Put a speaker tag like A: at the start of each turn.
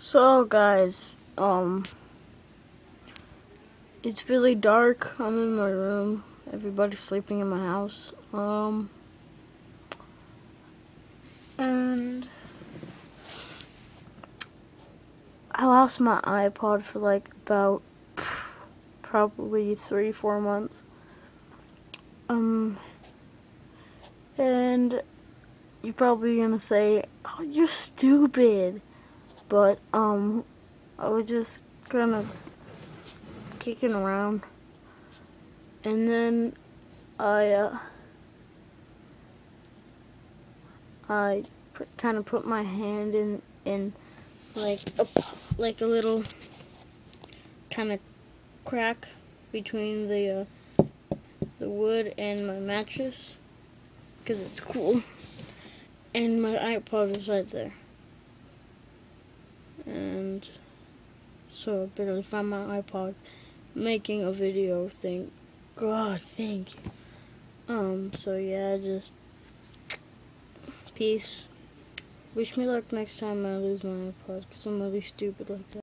A: So guys, um, it's really dark. I'm in my room. Everybody's sleeping in my house. Um, and I lost my iPod for like about probably three, four months. Um, and you're probably gonna say, "Oh, you're stupid." But um I was just kind of kicking around. And then I uh, I kind of put my hand in in like a like a little kind of crack between the uh, the wood and my mattress because it's cool and my iPod was right there and so I barely found my iPod making a video thing. God, thank you. Um, so yeah, just peace. Wish me luck next time I lose my iPod, because I'm really stupid like that.